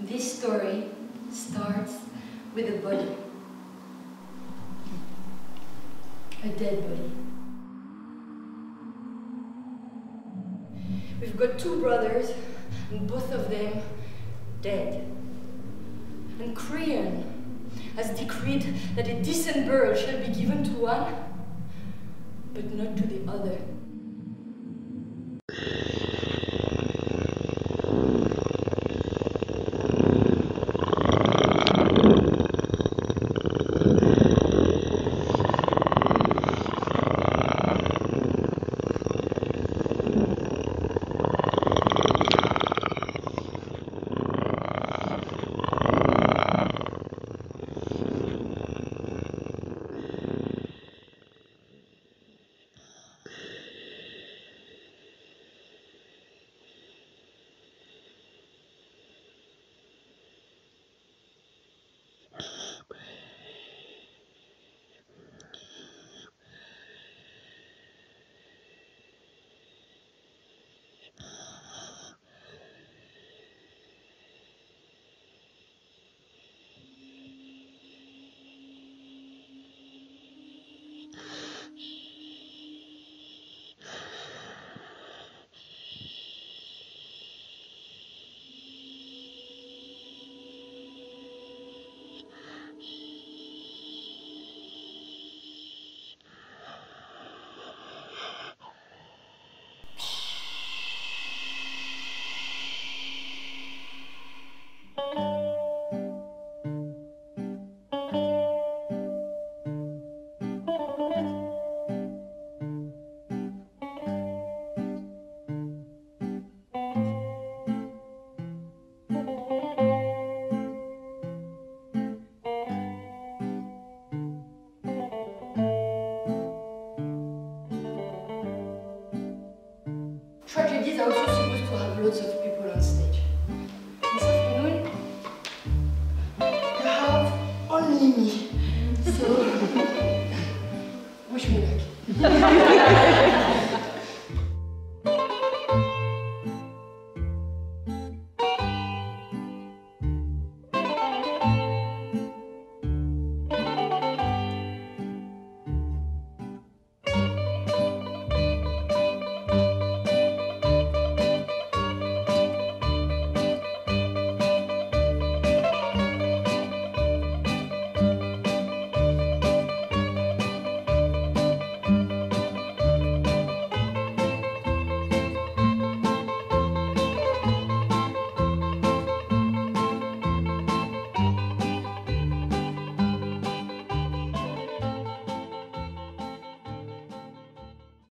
This story starts with a body. A dead body. We've got two brothers, and both of them dead. And Creon has decreed that a decent burial shall be given to one, but not to the other. Are also supposed to have lots of people on stage. This afternoon, you have only me. So, wish me luck.